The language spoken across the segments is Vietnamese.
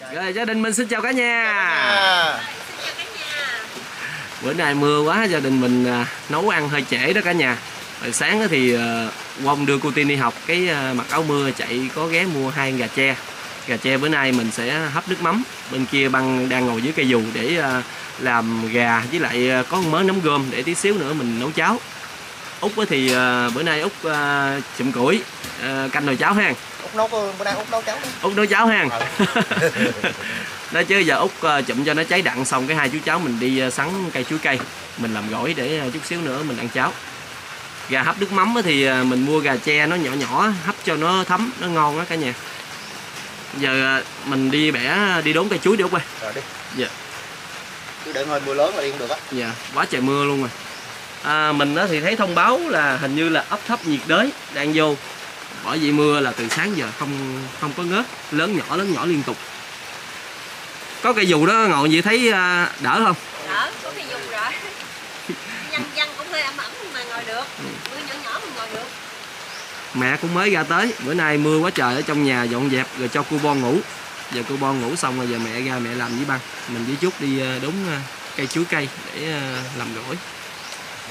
Rồi gia đình mình xin chào cả nhà. À, Bữa nay mưa quá gia đình mình à, nấu ăn hơi trễ đó cả nhà. Rồi sáng thì à, Quông đưa cô Tiên đi học cái à, mặc áo mưa chạy có ghé mua hai gà tre. Gà tre bữa nay mình sẽ hấp nước mắm. Bên kia băng đang ngồi dưới cây dù để à, làm gà với lại à, có mớ nấm gom để tí xíu nữa mình nấu cháo. Út thì à, bữa nay Út à, chụm củi à, canh nồi cháo ha. Út nấu bữa nay út nấu cháo đi. Út nấu cháo ha. Ừ. đó chứ giờ út uh, chụm cho nó cháy đặn xong cái hai chú cháu mình đi uh, sắn cây chuối cây mình làm gỏi để uh, chút xíu nữa mình ăn cháo gà hấp nước mắm thì mình mua gà tre nó nhỏ nhỏ hấp cho nó thấm nó ngon á cả nhà giờ mình đi bẻ đi đốn cây chuối đi út ơi Rồi đi. Dạ. Chứ đợi hơi mưa lớn là đi không được á. dạ quá trời mưa luôn rồi à, mình thì thấy thông báo là hình như là áp thấp nhiệt đới đang vô bởi vì mưa là từ sáng giờ không không có ngớt lớn nhỏ lớn nhỏ liên tục. Có cây dù đó ngồi vậy thấy à, đỡ không? Đỡ có cái dùng rồi. Văn văn cũng hơi ẩm ẩm mà ngồi được. Mưa nhỏ nhỏ mình ngồi được. Mẹ cũng mới ra tới. Bữa nay mưa quá trời ở trong nhà dọn dẹp rồi cho cô bon ngủ. Giờ cô bon ngủ xong rồi giờ mẹ ra mẹ làm với băng. Mình với chút đi à, đốn à, cây chuối cây để làm gỏi.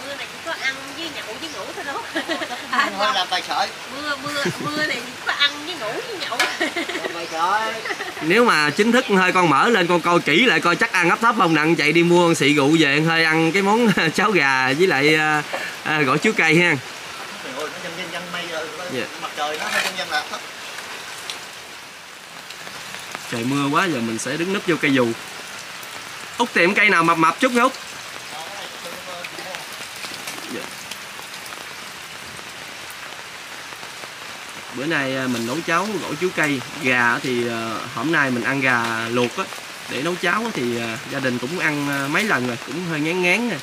Mưa này chỉ có ăn với nhậu với ngủ thôi đó à, Thôi làm tài sợi. mưa mưa mưa này chỉ có ăn với ngủ với nhậu tài sợi. nếu mà chính thức hơi con mở lên con coi kỹ lại coi chắc ăn ấp thấp không nặng chạy đi mua xị rượu về hơi ăn cái món cháo gà với lại à, à, gỏi chuối cây ha Trời ơi, nó dân dân dân mây rồi. Dạ. Mặt trời nó hơi dân dân là thấp. trời mưa quá giờ mình sẽ đứng núp vô cây dù út tiệm cây nào mập mập chút nha út bữa nay à, mình nấu cháo gỏi chuối cây. Gà thì à, hôm nay mình ăn gà luộc á. Để nấu cháo thì à, gia đình cũng ăn mấy lần rồi, cũng hơi ngán ngán nè.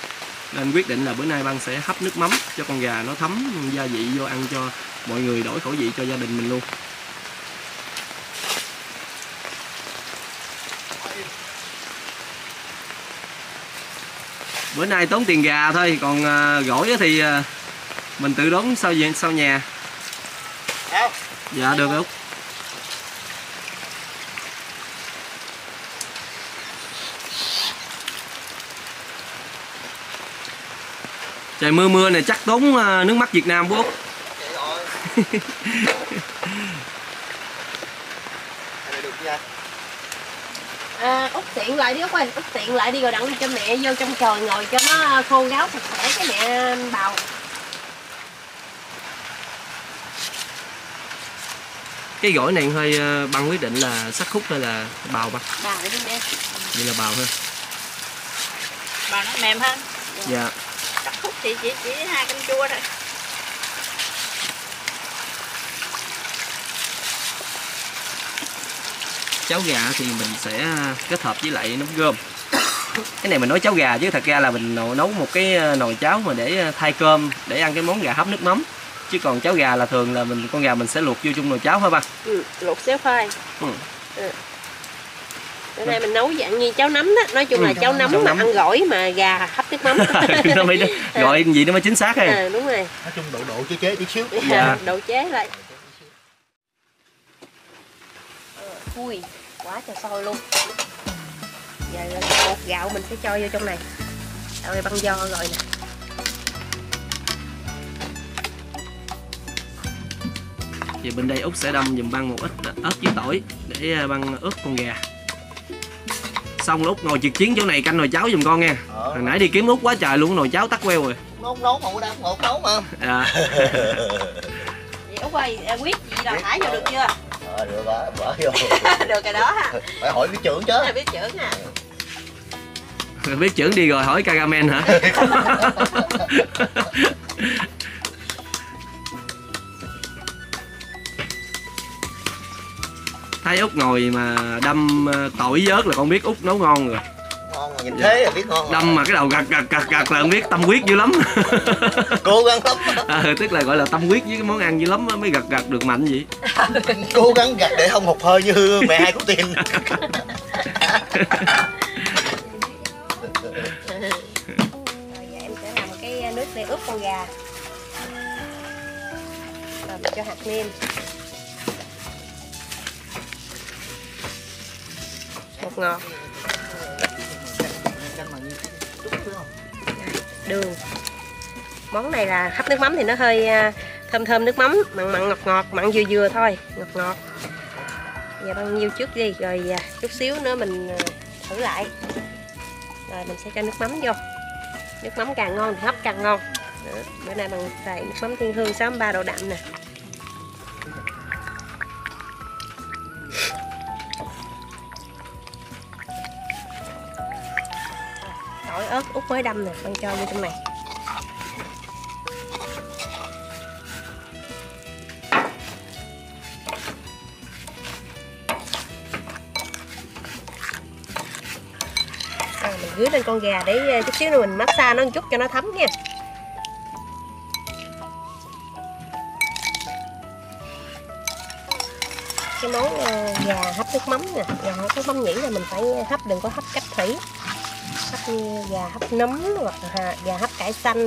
Nên quyết định là bữa nay băng sẽ hấp nước mắm cho con gà nó thấm gia vị vô ăn cho mọi người đổi khẩu vị cho gia đình mình luôn. Bữa nay tốn tiền gà thôi, còn gỏi thì mình tự đốn sau về- sau nhà. Dạ được út trời mưa mưa này chắc tốn à, nước mắt Việt Nam của út Vậy rồi. Đây được chưa? à, út tiện lại đi út ơi út tiện lại đi rồi đặng cho mẹ vô trong trời ngồi cho nó khô ráo sạch sẽ cái mẹ bào cái gỏi này hơi à, băng quyết định là sắc khúc hay là bào băng? Bào đi mẹ vậy là bào ha bào nó mềm hơn. Dạ. Cắt khúc thì chỉ chỉ hai canh chua thôi. Cháo gà thì mình sẽ kết hợp với lại nấm gom cái này mình nói cháo gà chứ thật ra là mình nấu nấu một cái nồi cháo mà để thay cơm để ăn cái món gà hấp nước mắm chứ còn cháo gà là thường là mình con gà mình sẽ luộc vô trong nồi cháo thôi ba ừ, luộc xéo khoai. Ừ. ừ. bữa nay mình nấu dạng như cháo nấm đó. Nói chung là Ừ, cháo nấm cháo mà nấm. ăn gỏi mà gà hấp nước mắm. Nó mới gọi gì nó mới chính xác ha à, đúng rồi. Nói chung độ độ chế chế tí xíu. Dạ. độ chế lại. Ui, quá trời sôi luôn. Giờ bột gạo mình sẽ cho vô trong này. Ơi băng do rồi nè thì bên đây út sẽ đâm dùm băng một ít ớt với tỏi để à, băng ướp con gà xong lúc ngồi trực chiến chỗ này canh nồi cháo giùm con nha Ờ. hồi nãy đi kiếm út quá trời luôn nồi cháo tắt queo rồi Nấu nấu mà nay không nấu mà. à, Vậy Út ơi, à, quyết gì là thả vô được chưa? Ờ được rồi, bỏ vô. được rồi đó ha Phải hỏi biết trưởng chứ. Biết trưởng nè biết trưởng đi rồi hỏi Kagamen hả thấy út ngồi mà đâm ờ, tỏi vớt là con biết út nấu ngon rồi Ngon mà nhìn thế là biết ngon. rồi. đâm mà cái đầu gật gật gật gật là con biết tâm huyết dữ lắm Cố gắng lắm. à, tức là gọi là tâm huyết với cái món ăn dữ lắm mới gật gật được mạnh vậy Cố gắng gặt để không hụt hơi như mẹ hai của tiền. Rồi giờ em sẽ làm cái nước để ướp con gà Rồi mình cho hạt nêm ngọt ngọt. Đường món này là hấp nước mắm thì nó hơi à, thơm thơm nước mắm mặn mặn ngọt ngọt mặn vừa vừa thôi ngọt ngọt. Và bao nhiêu trước đi rồi à, chút xíu nữa mình à, thử lại. Rồi mình sẽ cho nước mắm vô. Nước mắm càng ngon thì hấp càng ngon. Đó, bữa nay bằng xài nước mắm thiên hương 63 độ đậm nè. Tỏi ớt út mới đâm nè con cho vô trong này. À, mình rưới lên con gà để ờ, chút xíu nữa mình massage nó một chút cho nó thấm nha. Cái món ờ, gà hấp nước mắm nè gà hấp nước mắm nhĩ là mình phải hấp đừng có hấp cách thủy như gà hấp nấm hoặc là gà hấp cải xanh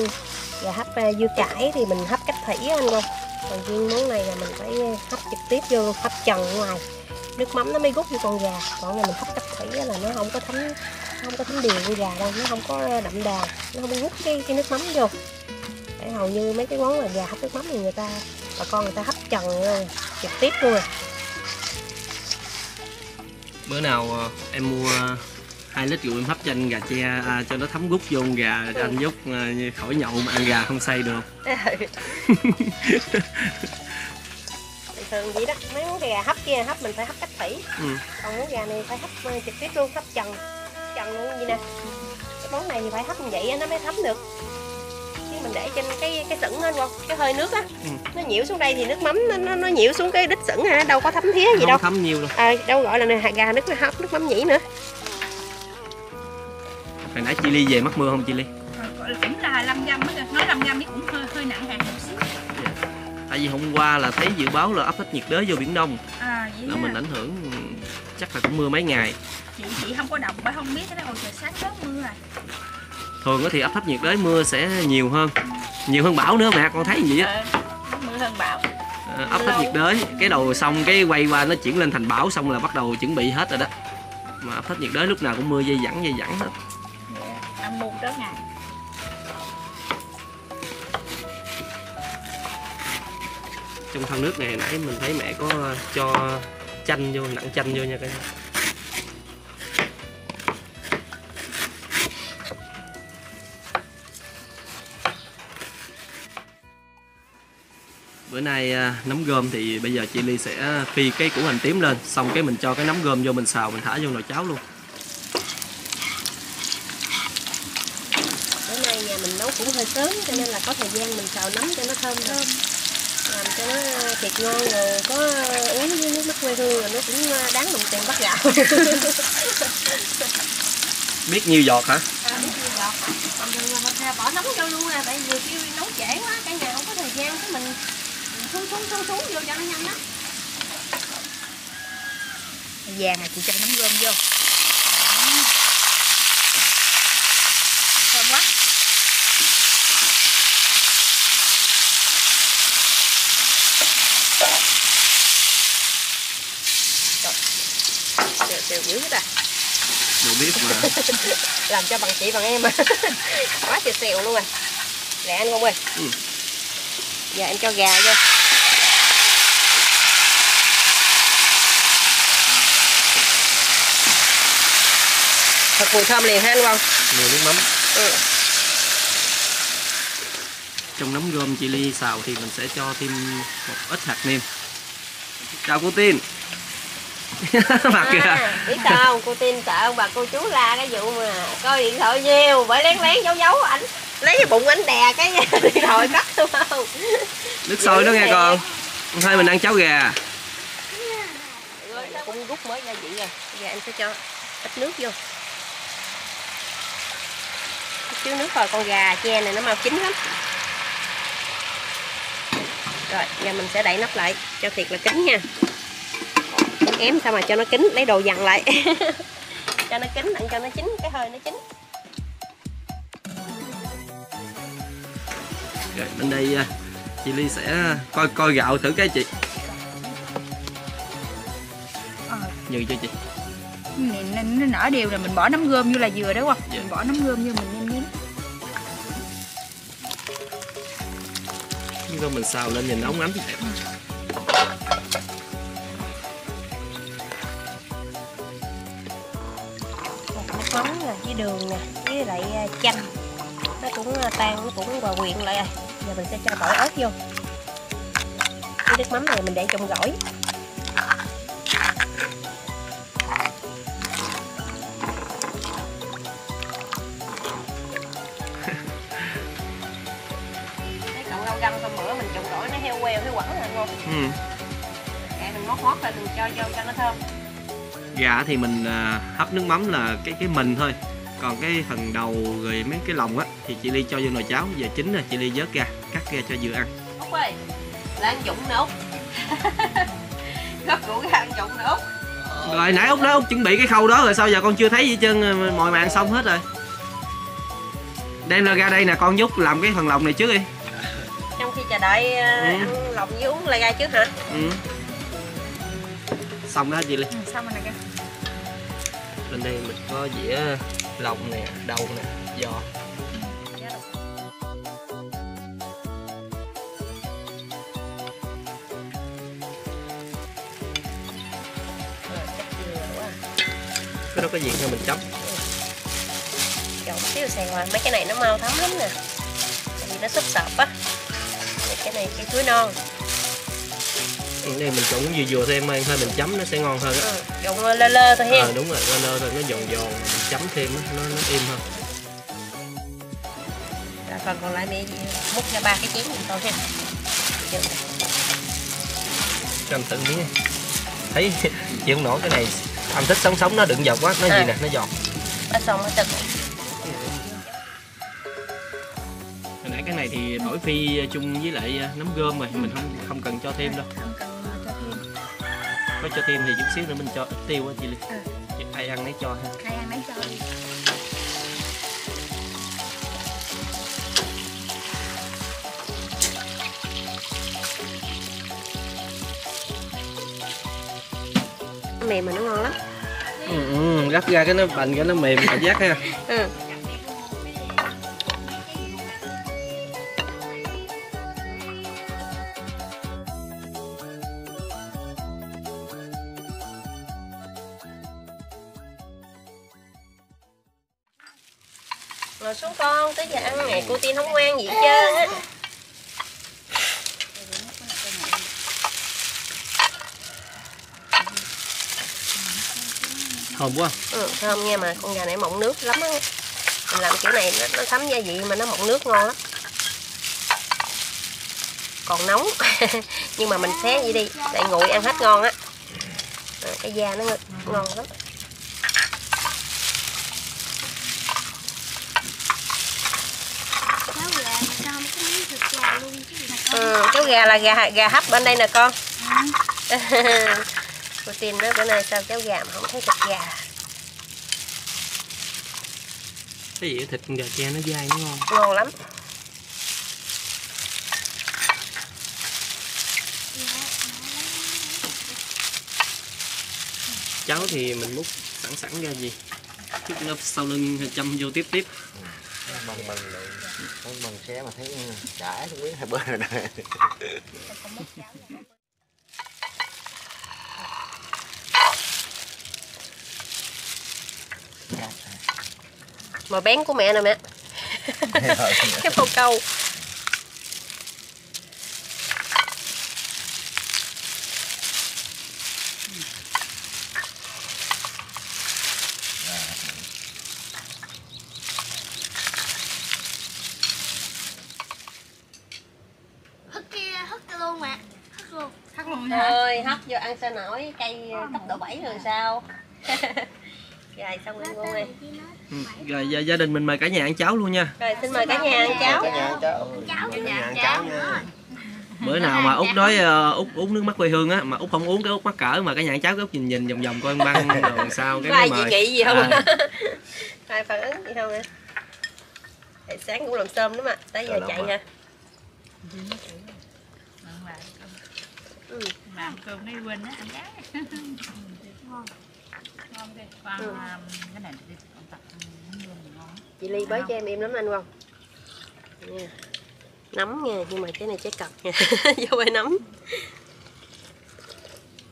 gà hấp à, dưa cải thì mình hấp cách thủy anh không còn riêng món này là mình phải hấp trực tiếp vô hấp trần ngoài. Nước mắm nó mới rút vô con gà. Còn này mình hấp cách thủy là nó không có thấm không có thấm đều con gà đâu nó không có à, đậm đà nó không rút cái, cái nước mắm vô. Để hầu như mấy cái món là gà hấp nước mắm thì người ta bà con người ta hấp trần à, trực tiếp luôn. Bữa nào em mua hai lít rượu em hấp cho anh gà che à, cho nó thấm rút vô gà cho anh giúp ờ, khỏi nhậu mà ăn gà không say được. Thường vậy đó mấy món gà hấp kia hấp mình phải hấp cách thủy. Ừ. còn món gà này phải hấp ờ, trực tiếp luôn hấp trần trần luôn vậy nè. Cái món này thì phải hấp như vậy nó mới thấm được. Chứ mình để trên cái cái sửng lên không? Cái hơi nước á Ừ. nó nhiễu xuống đây thì nước mắm nó nó, nó nhiễu xuống cái đít sửng à đâu có thấm thía gì không đâu. thấm nhiều đâu. À, đâu gọi là gà nước hấp nước mắm nhĩ nữa hồi nãy chị ly về mắc mưa không chị ly? Cũng là 5 gram nói 5 gram cũng hơi hơi nặng hạt một xíu. Tại vì hôm qua là thấy dự báo là áp thấp nhiệt đới vô biển đông. À vậy là mình ảnh hưởng ừ, chắc là cũng mưa mấy ngày. Chị chị không có đọc bà không biết cái đó. Ôi trời sát sớm mưa rồi. Thường thì áp thấp nhiệt đới mưa sẽ nhiều hơn. Nhiều hơn bão nữa mẹ con thấy gì á? Ờ, mưa hơn bão. Ờ, áp thấp nhiệt đới cái đầu xong cái quay qua nó chuyển lên thành bão xong là bắt đầu chuẩn bị hết rồi đó. Mà áp thấp nhiệt đới lúc nào cũng mưa dây dẳng dây dẳng hết Ăn muôn tới ngày trong thau nước này nãy mình thấy mẹ có cho chanh vô, nặng chanh vô nha cả nhà. Bữa nay à, nấm gom thì bây giờ chị Ly sẽ phi cái củ hành tím lên, xong cái mình cho cái nấm gom vô mình xào, mình thả vô nồi cháo luôn bữa nay nhà mình nấu cũng hơi sớm cho nên là có thời gian mình xào nấm cho nó thơm hơn làm cho nó thiệt ngon rồi có uống với nước mắt quê hương rồi nó cũng đáng đồng tiền bắt gạo. Biết nhiêu giọt hả? À, biết gì giọt. Còn đừng mà mình bỏ nóng vô luôn à, tại vì kêu nấu trễ quá, cả nhà không có thời gian cái mình xuống xuống xuống xuống vô cho nó nhanh á. vàng này chị cho nấm gom vô Đều, dữ hết à. đều biết mà Làm cho bằng chị bằng em à. quá xèo xèo luôn à. Lẹ anh con ơi. Ừ. Giờ em cho gà vô. Thật mùi thơm liền ha anh Quang. mùi nước mắm Ừ. trong nấm gom chị Ly xào thì mình sẽ cho thêm một ít hạt nêm chào cô Tiên mặt kìa À, biết sao không? Cô tin sợ ông bà cô chú la cái vụ mà coi điện thoại nhiều bởi lén lén giấu giấu ảnh lấy cái bụng ảnh đè cái điện thoại cắt đúng không? nước sôi đó nghe con thôi mình ăn cháo gà Rồi, cũng rút mới gia vị rồi. Bây giờ em sẽ cho ít nước vô. Chút nước rồi con gà che này nó mau chín lắm. Rồi, giờ mình sẽ đậy nắp lại cho thiệt là kín nha. Ém sao mà cho nó kín, lấy đồ dằn lại. cho nó kín, đặng cho nó chín, cái hơi nó chín. rồi bên đây à, chị Ly sẽ coi coi gạo thử cái chị Ờ. như cho chị nên, nó nở đều là mình bỏ nấm gươm vô là vừa đó không Dạ. mình bỏ nấm gươm vô mình nêm nếm nhưng không mình xào lên nhìn ống ấm đẹp phấn nè với đường nè với lại à, chanh. Nó cũng à, tan nó cũng hòa quyện lại rồi giờ mình sẽ cho tỏi ớt vô. Cái nước mắm này mình để trong gỏi. Găm xong bữa mình trụng gỏi nó heo queo cái quẩn là ngon. Ừ. Để mình móc hót ra mình cho vô cho nó thơm gà thì mình à, hấp nước mắm là cái cái mình thôi. Còn cái phần đầu rồi mấy cái lòng á thì chị ly cho vô nồi cháo. Giờ chín rồi chị ly vớt ra cắt ra cho vừa ăn. Út ơi là anh Dũng nè Út Gấp củ ra anh Dũng nè Út rồi nãy út nói út chuẩn bị cái khâu đó rồi sao giờ con chưa thấy gì hết trơn mọi màn xong hết rồi. Đem ra ra đây nè con giúp làm cái phần lòng này trước đi. Trong khi chờ đợi uh, Ừ. ăn lòng với uống lại gai trước hả? ừ. xong đó chị ly. Ừ, xong rồi nè bên đây mình có dĩa lòng nè đầu nè, giò. Cái đó có gì theo mình chấm? Chọn xíu xèo rồi mấy cái này nó mau thấm lắm nè. Vì nó xúc sập á. Mấy Cái này cái chuối non cái này mình trộn vừa vừa thêm ăn thôi mình chấm nó sẽ ngon hơn á. Ừ. Trộn lơ lơ thôi ha ờ đúng rồi nó lơ thôi nó giòn giòn mình chấm thêm á nó nó êm hơn. Phần còn lại mẹ múc ra ba cái chén gì thôi ha. Cho anh tự miếng thấy chịu không nổi cái này anh thích sống sống nó đựng giọt quá nó À. gì nè nó giọt Đã xong hồi nãy cái này thì tỏi phi chung với lại à, nấm gươm rồi mình không không cần cho thêm đâu có cho thêm thì chút xíu nữa mình cho ít tiêu á chị Ly Ừ. Chị ai ăn nấy cho ha. Ai ăn lấy cho. Đi Mềm mà nó ngon lắm. Ừ, ừ, gấp ra cái nó bành cái nó mềm cảm giác ha. Ừ. Ngồi xuống con, tới giờ ăn nè, cô Tiên không ngoan gì hết trơn á. Thơm quá. Ừ, thơm nha mà con gà này mọng nước lắm á. Mình làm kiểu này nó, nó thấm gia vị mà nó mọng nước ngon lắm. Còn nóng Nhưng mà mình xé vậy đi Tại nguội ăn hết ngon á. À, Cái da nó ngon lắm Cháu gà mà sao không có miếng thịt gà luôn chứ ừ, Cháu gà là gà gà hấp bên đây nè con. Cô tin nói bữa nay sao cháu gà mà không thấy thịt gà? Cái gì thịt gà che nó dai nó ngon Ngon lắm. Cháo thì mình múc sẵn sẵn ra gì? Chút nữa sau lưng châm vô tiếp tiếp Bằng mình lại Con mình xé mà thấy đã không biết hai bên rồi nè. Màu bén của mẹ nè mẹ. Cái phô câu Hất kia, hất kia luôn mẹ Hất luôn thắt luôn hả Ơi hấp vô ăn sao nổi Cây cấp độ 7 rồi sao? Rồi xong rồi ngon này ừ. rồi gia, gia đình mình mời cả nhà ăn cháo luôn nha. Rồi xin mời cả nhà ăn cháo. Cả nhà ăn cháo. Cháu Cả nhà ăn cháo. nha. Bữa nào mà út nói uh, út uống nước mắt quê hương á mà út không uống cái út mắc cỡ mà cả nhà ăn cháo cái út nhìn nhìn vòng vòng coi ăn băng rồi làm sao cái ai mời. nghị gì không? À. Ai phản ứng gì không? Tại sáng cũng làm sớm lắm ạ Tới giờ chạy ha làm cơm đi quên á ăn cá ngon ngon ghê Còn Ừ. à, cái này thì ông tập mình ngon. chị ly bới cho em im lắm anh không nha. Nấm nha nhưng mà cái này trái cọc nha. Vô phải nấm.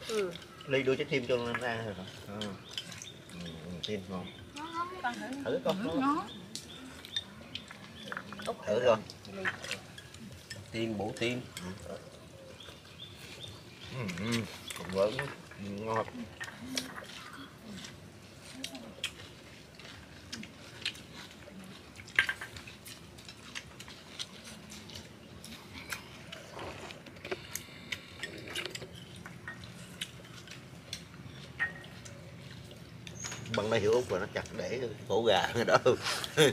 Ừ. ly đưa trái tim cho nó ra rồi. Ừ. Ừ, tim ngon. Con thử. thử con. Thử ngon. thử rồi tim bổ tim. Ừ, ừ. còn vỡ ngon bằng đây hiểu út rồi, nó chặt để cổ gà ở đó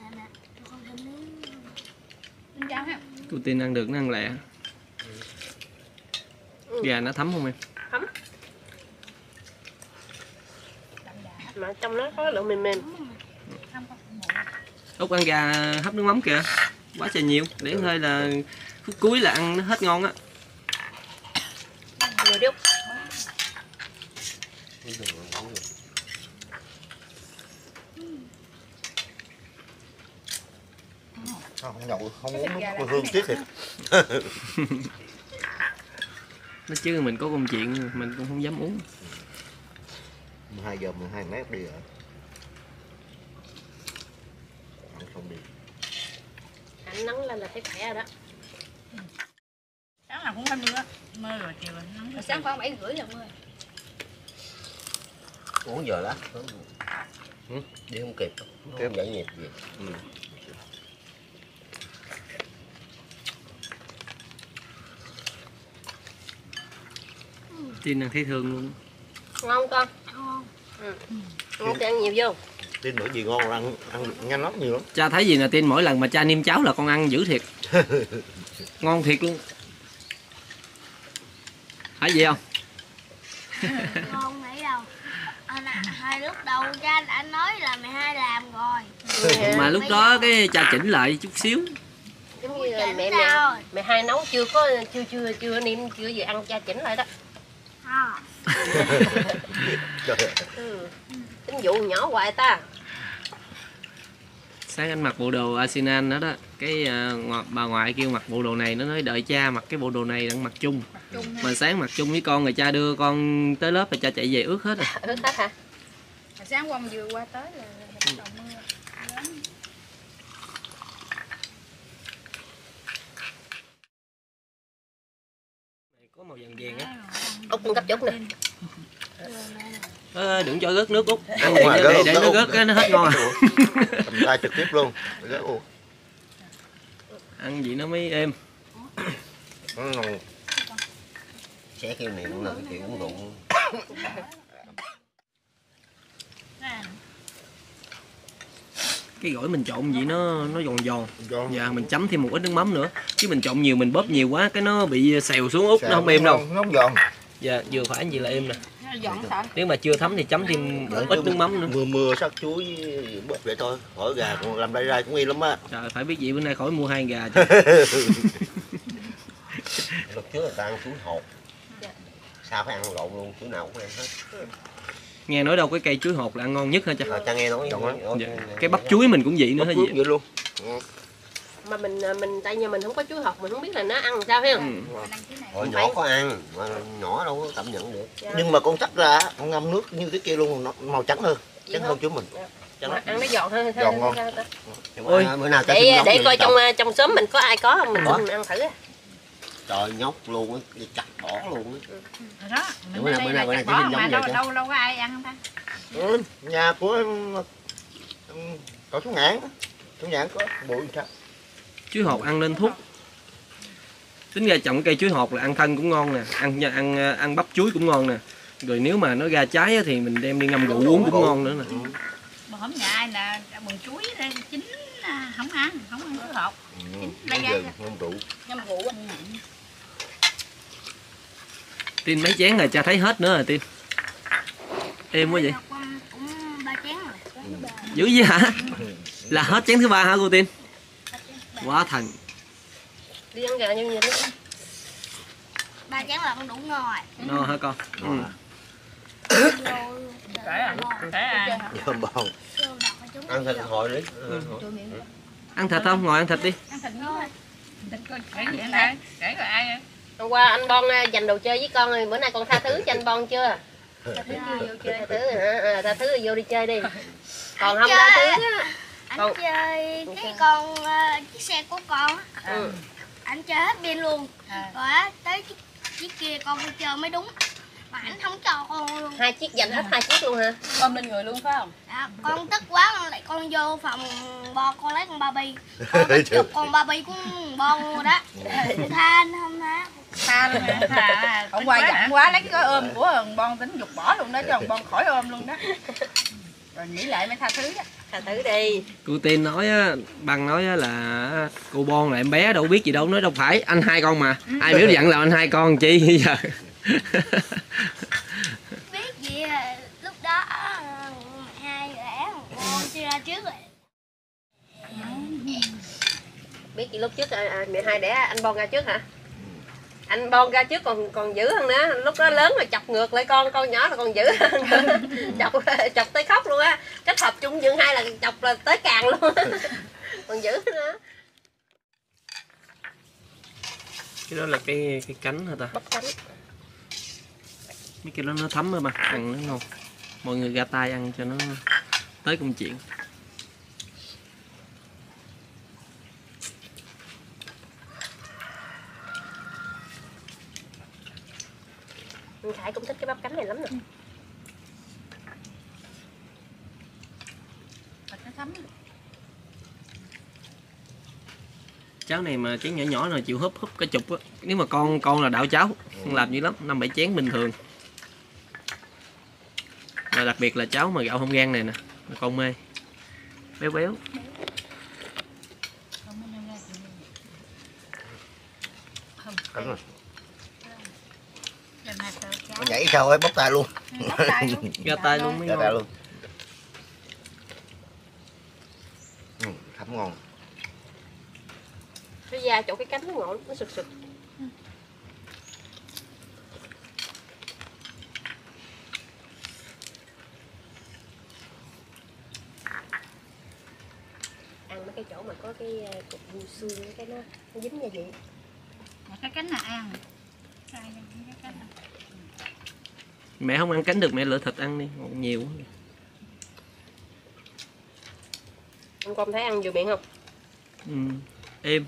Mẹ mẹ, cho con thêm miếng. Xin chào ha. cô tin ăn được nó ăn lẹ. Ừ. gà nó thấm không em? Mà trong nó có lượng mềm mềm. Út ăn gà hấp nước mắm kìa. Quá trời nhiều. Để hơi là phút cuối là ăn nó hết ngon á nhiều đúc không nhậu không uống là hương tiếc thiệt nó chứ mình có công chuyện mình cũng không dám uống 12 giờ 12 mét đi rồi ăn không đi ảnh nắng lên là thấy khỏe rồi đó Sáng nào cũng phải mưa. Mưa rồi chiều rồi nắng. Rồi sáng khoảng 7 rưỡi là mưa. uống giờ đó ừ. đi không kịp không dậy nhịp gì ừ. Tin ăn thấy thương luôn. Ngon con? Ngon. ngon thì ăn nhiều vô. Tin nữa gì ngon là ăn ăn nhanh lắm nhiều lắm. Cha thấy gì là tin mỗi lần mà cha niêm cháo là con ăn dữ thiệt. Ngon thiệt luôn. Phải gì không? Ngon nghĩ đâu. Anh à, hai lúc đầu cha đã nói là mày hai làm rồi. mà lúc đó cái cha chỉnh lại chút xíu. Giống như là mẹ mẹ mẹ hai nấu chưa có chưa chưa chưa niêm chưa gì ăn cha chỉnh lại đó À. ừ. tính vụ nhỏ hoài ta sáng anh mặc bộ đồ Arsenal đó đó cái ngo- bà ngoại kêu mặc bộ đồ này nó nói đợi cha mặc cái bộ đồ này đang mặc chung Chung ha. mà sáng mặc chung với con rồi cha đưa con tới lớp rồi cha chạy về ướt hết rồi ướt hết hả Sáng qua mà vừa qua tới là là bắt đầu mưa. Lớn. Có màu vàng vàng á. Út con gấp chút nè. Ơ, đừng cho rớt nước út. Ăn để, rớt- để rớt nó rớt cái nó hết ngon à. tay trực tiếp luôn. Ăn gì nó mới êm. Sẽ kêu miệng là chuyện uống rượu cái gỏi mình trộn gì nó nó giòn giòn. Dạ mình chấm thêm một ít nước mắm nữa. Chứ mình trộn nhiều mình bóp nhiều quá cái nó bị xèo xuống út nó không êm đâu. nó không giòn. Dạ vừa phải gì là êm nè. Nếu mà chưa thấm thì chấm thêm một ít nước mắm nữa. Mưa mưa sắc chuối với bóp vậy thôi. Khỏi gà còn làm đây ra cũng y lắm á. Trời phải biết gì bữa nay khỏi mua hai gà chứ. Lúc trước người ta ăn chuối hột. Sao phải ăn lộn luôn chuối nào cũng ăn hết nghe nói đâu cái cây chuối hột là ăn ngon nhất hả cha? À, cha nghe nói lắm. nói- dạ. cái bắp chuối mình cũng vậy nữa hả gì vậy luôn. Mà mình à, mình tại nhà mình không có chuối hột mình không biết là nó ăn sao không? Ừ. Hồi nhỏ có ăn mà nhỏ đâu có cảm nhận được. Dạ. nhưng mà con chắc ra con ngâm nước như cái kia luôn nó màu trắng hơn Vậy trắng hơn chuối mình. Mà ăn nó giòn hơn Giòn ngon. Ôi. Ôi. bữa nào để giống để vậy coi trong à, trong xóm mình có ai có không? Mình, ăn thử. Trời nhóc luôn á đi chặt bỏ luôn á Rồi đó. Mình Bữa nào- bữa nào- bữa nào chỉ mà giống đâu vậy chứ. đâu đâu có ai ăn ta. ừ, nhà của em em cậu chú ngạn chú ngạn có bụi sao chuối hột ăn lên thuốc tính ra trồng cây chuối hột là ăn thân cũng ngon nè ăn ăn ăn bắp chuối cũng ngon nè rồi nếu mà nó ra trái á thì mình đem đi ngâm rượu uống cũng ngon nữa nè Mà hôm nhà ai là bừng chuối chín à, không ăn, không ăn chuối hột. ừ, Lấy bây giờ ra. không rượu mà rượu anh nặng. Tin mấy chén rồi cha thấy hết nữa rồi tin êm quá vậy Con cũng ba chén rồi dữ vậy hả là hết chén thứ ba hả cô tin quá thần đi ăn gà như vậy đó ba chén là con đủ ngon rồi no hả con ừ. Kể à? Kể à? Chúng Ăn thịt hồi đi. ăn thịt không ngồi ăn thịt đi Ăn thịt ngon Thịt coi kể gì anh đây? Kể rồi ai? Hôm qua anh bon à, dành đồ chơi với con rồi bữa nay con tha thứ cho anh bon chưa? Tha thứ hả à, tha thứ thì vô đi chơi đi. Còn không tha thứ á, anh Con- chơi cái con ờ, chiếc xe của con á. Ừ. anh chơi hết pin luôn. À. rồi á tới chiếc, chiếc kia con đi chơi mới đúng. Mà anh không cho con luôn. Hai chiếc dành hết hai chiếc luôn hả? Ôm lên người luôn phải không? Dạ, con tức quá con lại con vô phòng bo con lấy con Barbie. Con bắt chụp con Barbie của bo luôn rồi đó tha anh không tha Tha luôn hả? Tha Hôm qua giận quá lấy cái ôm của thằng Bon tính dục bỏ luôn đó cho thằng Bon khỏi ôm luôn đó. Rồi nghĩ lại mới tha thứ đó. Tha thứ đi. Cô tin nói á bằng nói á là cô bon là em bé đâu biết gì đâu nói đâu phải anh hai con mà. Ai biểu dặn là anh hai con chi bây giờ? Biết gì à, lúc đó ờ, hai lẻ con chưa ra trước rồi. Biết gì lúc trước à, à, mẹ hai đẻ anh bon ra trước hả anh bon ra trước còn còn dữ hơn nữa. Lúc đó lớn rồi chọc ngược lại con con nhỏ là còn dữ hơn nữa. chọc chọc tới khóc luôn á. Kết hợp chung dương hai là chọc là tới càng luôn á. còn dữ nữa. Cái đó là cái cái cánh hả ta? Bắp cánh. Mấy cái đó nó thấm rồi mà. Ăn nó ngon. Mọi người ra tay ăn cho nó tới công chuyện khải cũng thích cái bắp cánh này lắm nè. Thịt nó thấm. Cháo này mà chén nhỏ nhỏ rồi chịu húp húp cả chục á. Nếu mà con con là đạo cháo không làm dữ lắm năm bảy chén bình thường. Và đặc biệt là cháo mà gạo không gan này nè là con mê. Béo béo. Cắn rồi. Lần này tao Nó cháu nhảy sao ấy bóc tay luôn. Bóc tay luôn ra tay luôn mới Ra ngon tay luôn. Ừ, thấm ngon. cái da chỗ cái cánh nó ngộ nó sực sực ăn mấy cái chỗ mà có cái ờ, cục bu xương cái nó, nó dính như vậy Mà cái cánh là ăn Sai cái cánh này. Mẹ không ăn cánh được mẹ lựa thịt ăn đi. Ngon nhiều quá. anh con thấy ăn vừa miệng không? Ừ. êm.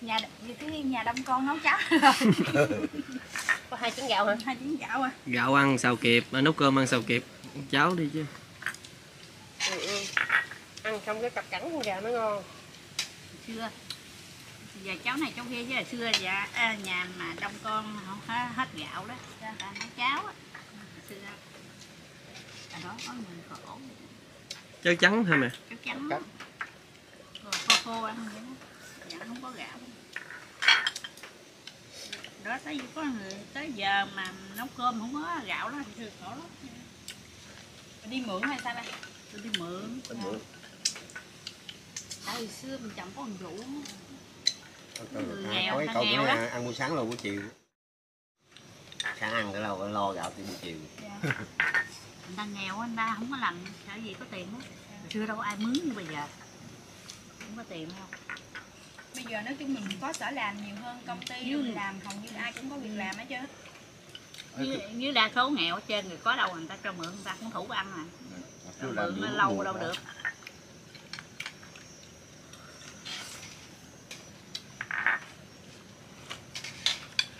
Nhà như cái nhà đông con nấu cháo. Có hai chén gạo hả? Hai chén chảo à. Gạo ăn xào kịp mà nấu cơm ăn xào kịp cháo đi chứ. Ừ, ừ. ăn xong cái cặp cẳng con gà nó ngon xưa giờ cháu này cháu kia chứ là xưa dạ à, nhà mà đông con không hết, hết gạo đó ra ta nấu cháo á. Xưa ở đó có người khổ cháo trắng hả mẹ? Cháu trắng Cắt. rồi khô khô ăn vậy đó. Dạ không có gạo. Đó tới có người tới giờ mà nấu cơm không có gạo đó thì khổ lắm. Đi mượn hay sao đây? Tôi đi mượn. Bánh mượn. Hồi xưa mình chồng có một vụ Người À, nghèo, có cái thằng câu nghèo đó. ăn buổi sáng lo buổi chiều. Sáng ăn cái lo lo gạo từ buổi chiều. anh ta nghèo anh ta không có làm sợ gì có tiền hết xưa đâu có ai mướn như bây giờ không có tiền không bây giờ nói chung mình có sở làm nhiều hơn công ty mình làm hầu như ai cũng có việc làm hết trơn với, với đa số nghèo ở trên người có đâu người ta cho mượn người ta cũng thủ ăn à mượn lâu đâu đó. được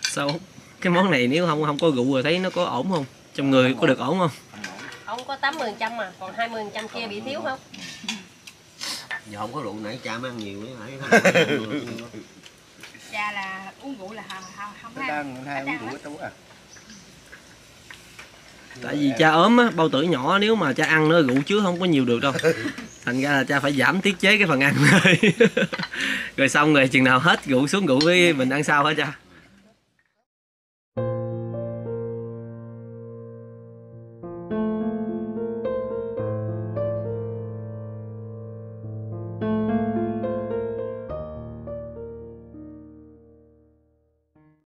sao? Cái món này nếu không không có rượu rồi thấy nó có ổn không? Trong người có được ổn không? Ông có 80 trăm mà còn 20 trăm kia bị thiếu không? Giờ không có rượu nãy cha mới ăn nhiều ấy cha là uống rượu là không không không Nó ăn. đang hai uống rượu chú à. Tại vì cha ốm á bao tử nhỏ nếu mà cha ăn nữa rượu chứ không có nhiều được đâu. Thành ra là cha phải giảm tiết chế cái phần ăn thôi rồi xong rồi chừng nào hết rượu xuống rượu với mình ăn sau hả cha